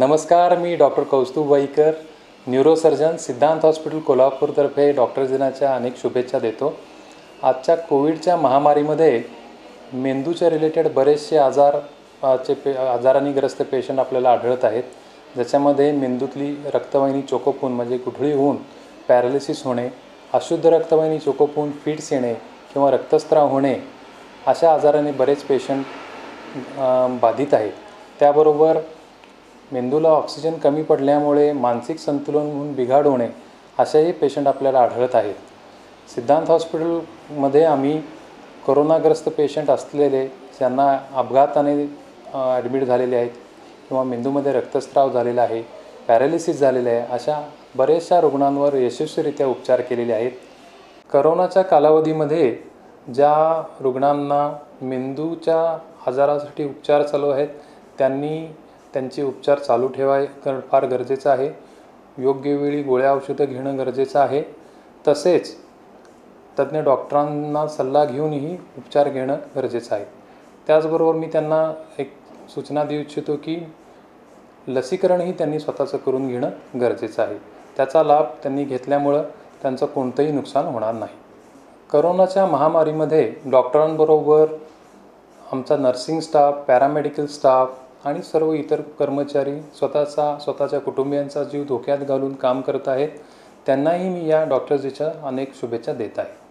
नमस्कार मी doctor Kaustubh Waikar neurosurgeon Siddhant hospital कोल्हापूरतर्फे doctor दिनाच्या अनेक शुभेच्छा देतो. आजच्या कोविडच्या महामारीमध्ये मेंदूच्या रिलेटेड बरेचसे आजार चे पे आजारांनी ग्रस्त पेशंट आपल्याला आढळत आहेत. ज्याच्यामध्ये मेंदूतली रक्तवाहिनी चोकोपून म्हणजे गुठळी होऊन पॅरालिसिस होणे अशुद्ध रक्तवाहिनी चोकोपून फिट्स येणे किंवा रक्तस्त्राव होणे अशा आजाराने बरेच पेशंट बाधित आहेत. त्याबरोबर मेंदूला ऑक्सिजन कमी पडल्यामुळे मानसिक संतुलन होऊन बिघाड होणे असेही पेशंट आपल्याला आढळत आहेत. सिद्धांत हॉस्पिटलमध्ये आम्ही करोनाग्रस्त पेशंट असलेले ज्यांना अपघाताने ॲडमिट झालेले आहेत किंवा मेंदूमध्ये रक्तस्राव झालेला आहे पॅरालिसिस झालेले आहे अशा बऱ्याचशा रुग्णांवर यशस्वीरित्या उपचार केलेले आहेत. करोनाच्या कालावधीमध्ये ज्या रुग्णांना मेंदूच्या आजारासाठी उपचार चालू आहेत त्यांनी त्यांचे उपचार चालू ठेवाय कर फार गरजेचं आहे. योग्य वेळी गोळ्या औषधं घेणं गरजेचं आहे. तसेच तज्ज्ञ डॉक्टरांना सल्ला घेऊनही उपचार घेणं गरजेचं आहे. त्याचबरोबर मी त्यांना एक सूचना देऊ इच्छितो की लसीकरणही त्यांनी स्वतःचं करून घेणं गरजेचं आहे. त्याचा लाभ त्यांनी घेतल्यामुळं त्यांचं कोणतंही नुकसान होणार नाही. करोनाच्या महामारीमध्ये डॉक्टरांबरोबर आमचा नर्सिंग स्टाफ पॅरामेडिकल स्टाफ आणि सर्व इतर कर्मचारी स्वतःचा स्वतःच्या कुटुंबियांचा जीव धोक्यात घालून काम करत आहेत. त्यांनाही मी या डॉक्टर्स डेच्या अनेक शुभेच्छा देत आहे.